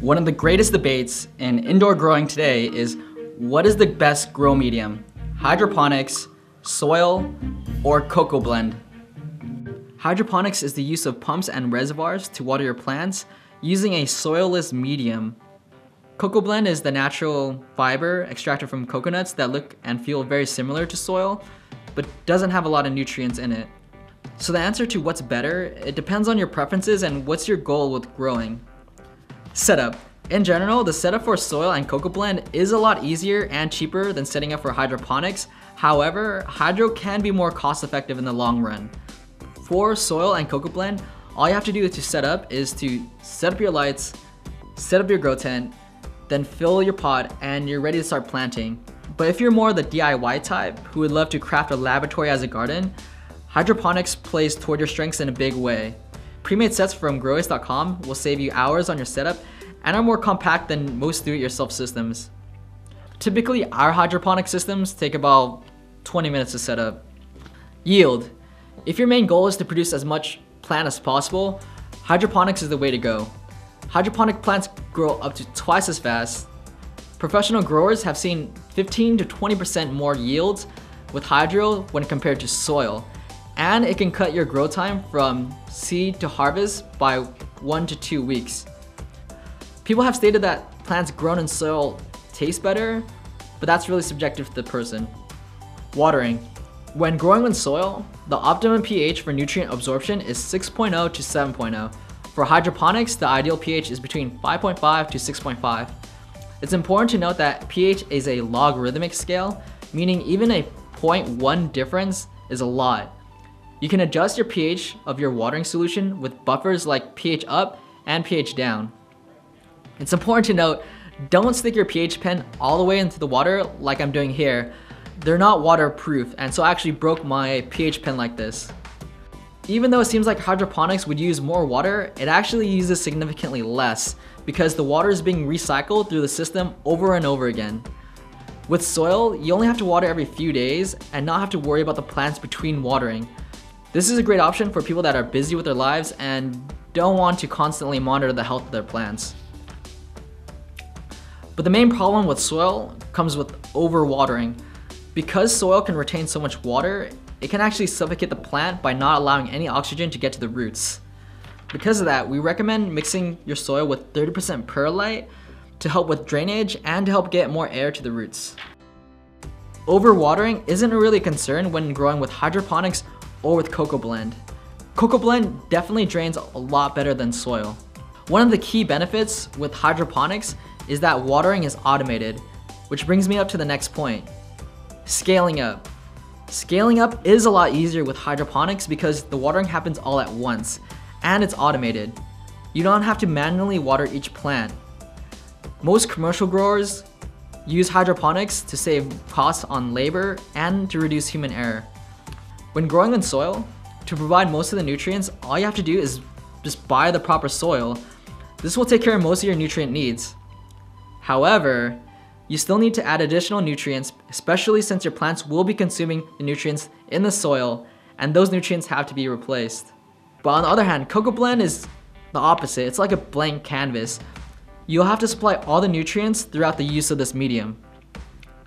One of the greatest debates in indoor growing today is what is the best grow medium? Hydroponics, soil, or coco blend? Hydroponics is the use of pumps and reservoirs to water your plants using a soilless medium. Coco blend is the natural fiber extracted from coconuts that look and feel very similar to soil, but doesn't have a lot of nutrients in it. So the answer to what's better, it depends on your preferences and what's your goal with growing. Setup. In general, the setup for soil and coco blend is a lot easier and cheaper than setting up for hydroponics. However, hydro can be more cost effective in the long run. For soil and coco blend, all you have to do to set up is to set up your lights, set up your grow tent, then fill your pot and you're ready to start planting. But if you're more the DIY type who would love to craft a laboratory as a garden, hydroponics plays toward your strengths in a big way. Pre-made sets from growace.com will save you hours on your setup and are more compact than most do-it-yourself systems. Typically, our hydroponic systems take about 20 minutes to set up. Yield. If your main goal is to produce as much plant as possible, hydroponics is the way to go. Hydroponic plants grow up to twice as fast. Professional growers have seen 15 to 20% more yields with hydro when compared to soil, and it can cut your grow time from seed to harvest by one to two weeks. People have stated that plants grown in soil taste better, but that's really subjective to the person. Watering. When growing in soil, the optimum pH for nutrient absorption is 6.0 to 7.0. For hydroponics, the ideal pH is between 5.5 to 6.5. It's important to note that pH is a logarithmic scale, meaning even a 0.1 difference is a lot. You can adjust your pH of your watering solution with buffers like pH up and pH down. It's important to note, don't stick your pH pen all the way into the water like I'm doing here. They're not waterproof, and so I actually broke my pH pen like this. Even though it seems like hydroponics would use more water, it actually uses significantly less because the water is being recycled through the system over and over again. With soil, you only have to water every few days and not have to worry about the plants between watering. This is a great option for people that are busy with their lives and don't want to constantly monitor the health of their plants. But the main problem with soil comes with overwatering. Because soil can retain so much water, it can actually suffocate the plant by not allowing any oxygen to get to the roots. Because of that, we recommend mixing your soil with 30% perlite to help with drainage and to help get more air to the roots. Overwatering isn't really a concern when growing with hydroponics or with Coco Blend. Coco Blend definitely drains a lot better than soil. One of the key benefits with hydroponics is that watering is automated, which brings me up to the next point. Scaling up. Scaling up is a lot easier with hydroponics because the watering happens all at once, and it's automated. You don't have to manually water each plant. Most commercial growers use hydroponics to save costs on labor and to reduce human error. When growing in soil, to provide most of the nutrients, all you have to do is just buy the proper soil. This will take care of most of your nutrient needs. However, you still need to add additional nutrients, especially since your plants will be consuming the nutrients in the soil, and those nutrients have to be replaced. But on the other hand, Coco Blend is the opposite. It's like a blank canvas. You'll have to supply all the nutrients throughout the use of this medium.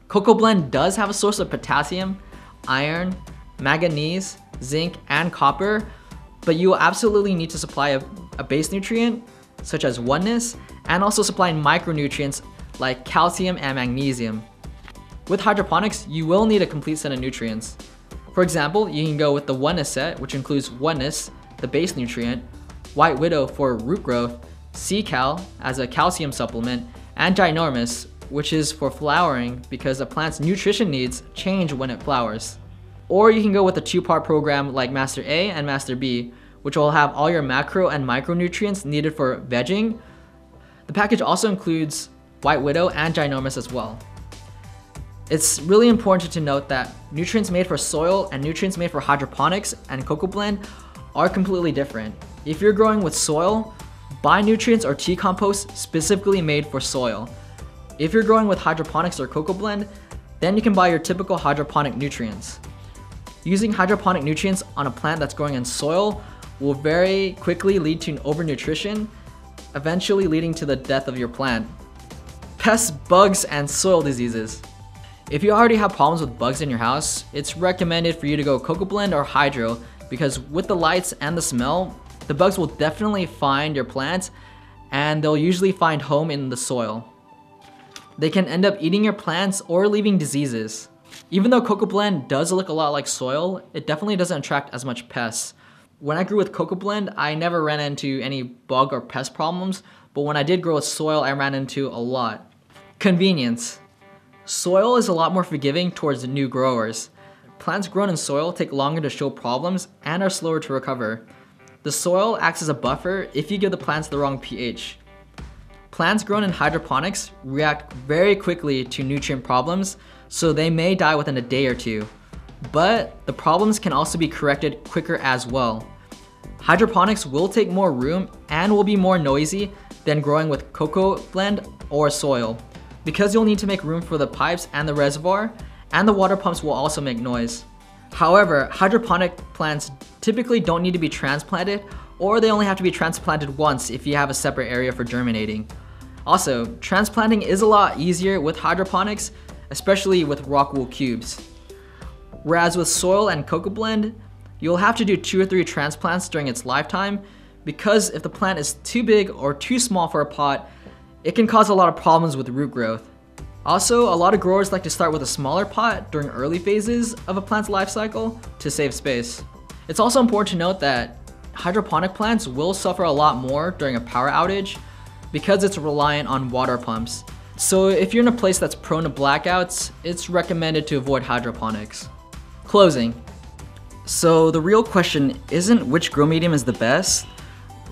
Coco Blend does have a source of potassium, iron, manganese, zinc, and copper, but you will absolutely need to supply a, a base nutrient, such as oneness, and also supply micronutrients like calcium and magnesium. With hydroponics, you will need a complete set of nutrients. For example, you can go with the Oneness set, which includes Oneness, the base nutrient, White Widow for root growth, Sea Cal as a calcium supplement, and Ginormous, which is for flowering because a plant's nutrition needs change when it flowers. Or you can go with a two-part program like Master A and Master B, which will have all your macro and micronutrients needed for vegging. The package also includes White Widow, and Ginormous as well. It's really important to note that nutrients made for soil and nutrients made for hydroponics and coco blend are completely different. If you're growing with soil, buy nutrients or tea compost specifically made for soil. If you're growing with hydroponics or coco blend, then you can buy your typical hydroponic nutrients. Using hydroponic nutrients on a plant that's growing in soil will very quickly lead to an overnutrition eventually leading to the death of your plant. Pests, bugs, and soil diseases. If you already have problems with bugs in your house, it's recommended for you to go Coco Blend or Hydro because with the lights and the smell, the bugs will definitely find your plants and they'll usually find home in the soil. They can end up eating your plants or leaving diseases. Even though Coco Blend does look a lot like soil, it definitely doesn't attract as much pests. When I grew with Coco Blend, I never ran into any bug or pest problems, but when I did grow with soil, I ran into a lot. Convenience. Soil is a lot more forgiving towards new growers. Plants grown in soil take longer to show problems and are slower to recover. The soil acts as a buffer if you give the plants the wrong pH. Plants grown in hydroponics react very quickly to nutrient problems, so they may die within a day or two. But the problems can also be corrected quicker as well. Hydroponics will take more room and will be more noisy than growing with coco blend or soil because you'll need to make room for the pipes and the reservoir, and the water pumps will also make noise. However, hydroponic plants typically don't need to be transplanted, or they only have to be transplanted once if you have a separate area for germinating. Also, transplanting is a lot easier with hydroponics, especially with rock wool cubes. Whereas with soil and coco blend, you'll have to do two or three transplants during its lifetime because if the plant is too big or too small for a pot, it can cause a lot of problems with root growth. Also, a lot of growers like to start with a smaller pot during early phases of a plant's life cycle to save space. It's also important to note that hydroponic plants will suffer a lot more during a power outage because it's reliant on water pumps. So if you're in a place that's prone to blackouts, it's recommended to avoid hydroponics. Closing. So the real question isn't which grow medium is the best,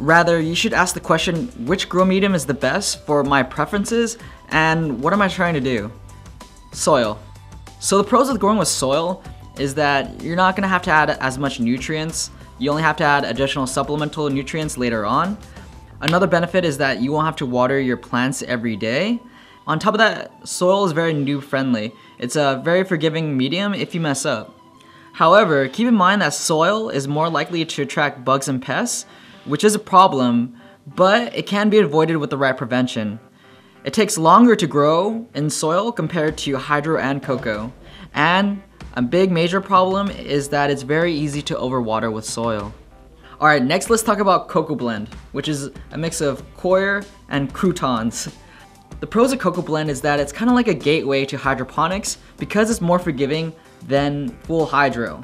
Rather, you should ask the question, which grow medium is the best for my preferences and what am I trying to do? Soil. So the pros with growing with soil is that you're not gonna have to add as much nutrients. You only have to add additional supplemental nutrients later on. Another benefit is that you won't have to water your plants every day. On top of that, soil is very noob friendly. It's a very forgiving medium if you mess up. However, keep in mind that soil is more likely to attract bugs and pests, which is a problem, but it can be avoided with the right prevention. It takes longer to grow in soil compared to hydro and coco. And a big major problem is that it's very easy to overwater with soil. Alright, next let's talk about Coco Blend, which is a mix of coir and croutons. The pros of Coco Blend is that it's kind of like a gateway to hydroponics because it's more forgiving than full hydro.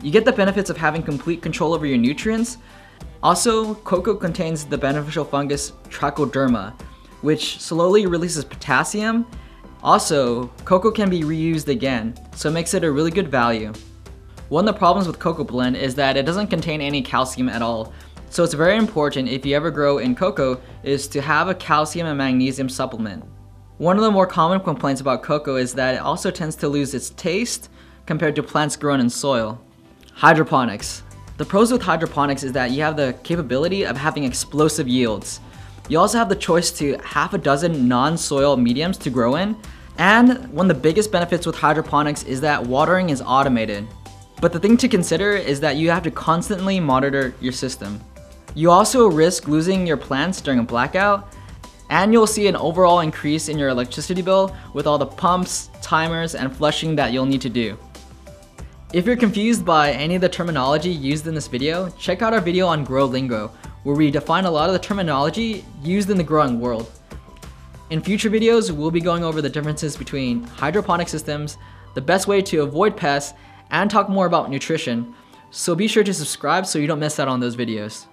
You get the benefits of having complete control over your nutrients, also, coco contains the beneficial fungus Trichoderma, which slowly releases potassium. Also, coco can be reused again, so it makes it a really good value. One of the problems with coco blend is that it doesn't contain any calcium at all, so it's very important if you ever grow in coco is to have a calcium and magnesium supplement. One of the more common complaints about coco is that it also tends to lose its taste compared to plants grown in soil. Hydroponics. The pros with hydroponics is that you have the capability of having explosive yields. You also have the choice to half a dozen non-soil mediums to grow in, and one of the biggest benefits with hydroponics is that watering is automated. But the thing to consider is that you have to constantly monitor your system. You also risk losing your plants during a blackout, and you'll see an overall increase in your electricity bill with all the pumps, timers, and flushing that you'll need to do. If you're confused by any of the terminology used in this video, check out our video on Grow Lingo, where we define a lot of the terminology used in the growing world. In future videos, we'll be going over the differences between hydroponic systems, the best way to avoid pests, and talk more about nutrition. So be sure to subscribe so you don't miss out on those videos.